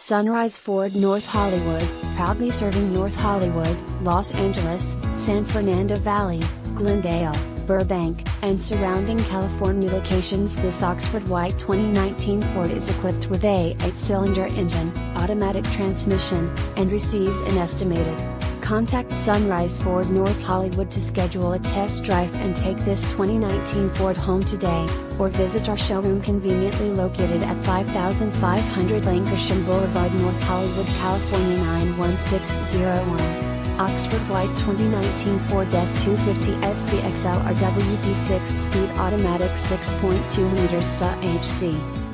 Sunrise Ford North Hollywood, proudly serving North Hollywood, Los Angeles, San Fernando Valley, Glendale, Burbank, and surrounding California locations. This Oxford White 2019 Ford is equipped with a 8-cylinder engine, automatic transmission, and receives an estimated Contact Sunrise Ford North Hollywood to schedule a test drive and take this 2019 Ford home today, or visit our showroom conveniently located at 5500 Lankershim Boulevard, North Hollywood, California 91601. Oxford White 2019 Ford F250 SDXL RWD 6 speed automatic 6.2 liters SA HC.